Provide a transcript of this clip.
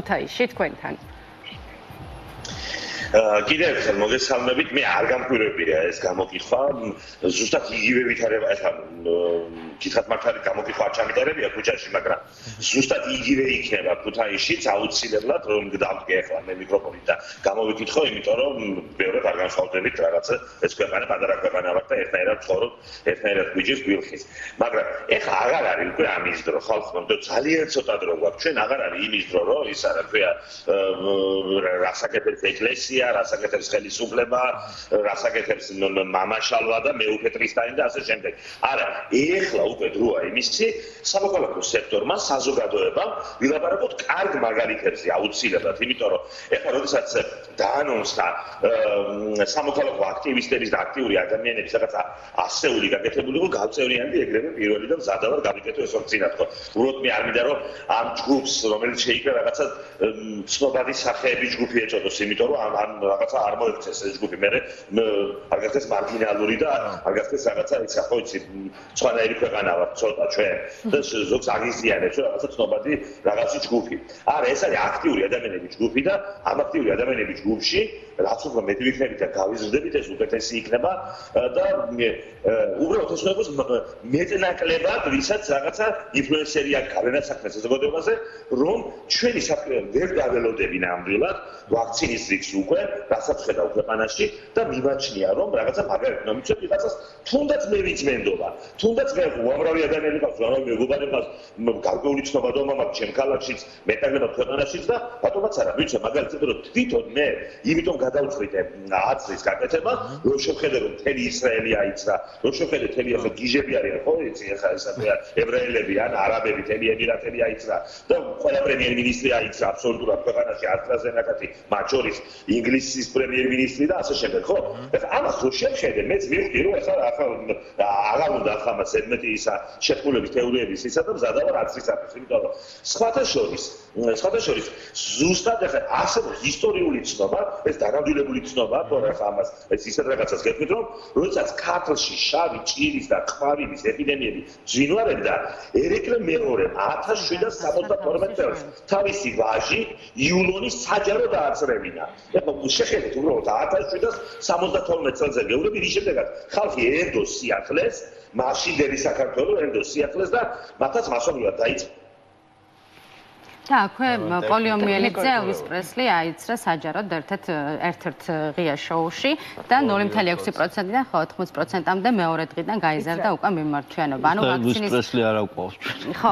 ქუთაისში თქვენთან. კიდევ ერთხელ მოგესალმებით, მე არ გამკვირვებია ეს გამოკითხვა, ზუსტად იგივე ვითარება ეხლა კითხათ მართალი გამოკითხვა ჩამიტარებია ქუჩაში, მაგრამ ზუსტად იგივე იქნება ქუთაისშიც აუცილებლად რომ გდავდგე ეხლა მე მიკროფონით და გამოვიკითხო, იმიტომ რომ ბევრად არ განსხვავდებით რაღაცა ეს ქვეყანა პატარა ქვეყანა ვარ და ერთნაირად ცხოვრობ, ერთნაირად გვიჯის გვილხის. მაგრამ ეხლა აღარ არის უკვე ამის დრო, ხალხო, და ძალიან ცოტა დრო გვაქვს ჩვენ, აღარ არის იმის დრო, რომ ის არა ქვია რასაკეთებს ეკლესია პოზიცია, რასაკეთებს ხელისუფლება, რასაკეთებს მამაშალვა და მეუფეტრისტანი და ასე შემდეგ. არა, ეხლა უკვე დროა იმისი, სამოქალაქო სექტორმა, საზოგადოებამ ვილაპარაკოთ კარგ მაგალითებზე აუცილებლად, იმიტომ რომ ეხლა როდესაც დაანონსა სამოქალაქო აქტივისტების და აქტიური ადამიანების რაღაც ასეული გაკეთებული იყო, გავწევრიანდი ეგრევე პირველი და მზადავარ გავიკეთო ეს თქო. უბრალოდ მე არ მინდა რომ ამ ჯგუფს, რომელიც შეიქმნა რაღაცა ცნობადი სახეების ჯგუფი ეწოდოს, იმიტომ რომ ამ ან რაღაცა არ მოიქცეს ეს ჯგუფი. მე არ გასცეს მარგინალური და არ გასცეს რაღაცა ისა ხო იცი სხვანაირი ქვეყანა ვარ ცოტა ჩვენ. და ზოგს აგიზიანებს რომ რაღაცა ცნობადი რაღაცი ჯგუფი. არა ეს არის აქტიური ადამიანების ჯგუფი და ამ აქტიური ადამიანების ჯგუფში რაც უფრო მეტი ვიქნებით და გავიზრდებით ეს უკეთესი იქნება. და უბრალოდ ეს იყოს მეტნაკლებად ვისაც რაღაცა ინფლუენსერი აქვს გარენა საქმეს საზოგადოებაზე რომ ჩვენი საქმე ვერ დაველოდები ნამდვილად ვაქცინის რიგს უკვე რასაც ხედავ ქვეყანაში და მიმაჩნია რომ რაღაცა მაგალითად მომიწევ ვიღაცას თუნდაც მე ვიცმენდობა თუნდაც მე უამრავი ადამიანი უამრავი მეგობარი მაქვს გარკვეული ცნობადობა მაქვს ჩემ ქალაქშიც მეტაგლებად ქვეყანაშიც და ბატონაც არა ვიცი მაგალითად რომ თვითონ მე იმიტომ გადავწყვიტე აცრის გაკეთება რომ შევხედე რომ მთელი ისრაელი აიცრა რომ შევხედე მთელი ახლა გიჟები არიან ხო იცი ახლა ეს ებრაელები ან არაბები მთელი ემირატები აიცრა და ყველა პრემიერ-მინისტრი აიცრა აბსოლუტურად ქვეყანაში ასტრაზენაკათი მათ შორის ინგლისის პრემიერ-მინისტრი და ასე შემდეგ, ხო? ეხლა ამას რო შეხედე, მეც მივხვდი, რომ ეხლა ახლა აღარ უნდა ახლა მას ემეთი ისა შეხულების თეორიების ისა და მზადავარ აცრისაფერს, იმიტომ რომ სხვათა შორის, სხვათა შორის ზუსტად ეხლა არსებობს ისტორიული ცნობა, ეს დანამდვილებული ცნობა, თორე ახლა ამას ეს ისეთ რაღაცას გეტყვით, რომ როდესაც ქართლში შავი ჭირის და ყვავილის ეპიდემიები ძინვარებდა, ერეკლე მეორე 1772 წელს თავისი ვაჟი იულონის საჯარო დააწრევინა. ეხლა შეხედეთ უბრალოდ 1772 წელზე გეუბნები რის შემდეგაც ხალხი ერდო სიახლეს მაშინდელი საქართველოს ერდო სიახლეს და მათაც მასობრივად დაიწყო და აქვე პოლიომიელიტზე ელვის პრესლი აიცრა საჯაროდ ერთ-ერთ ერთ-ერთ ღია შოუში და 0.6%-დან 80%-მდე მეორე დღიდან გაიზარდა უკვე მიმართვიანობა. ანუ ვაქცინის პრესლი არ აკვავს ჩვენ. ხო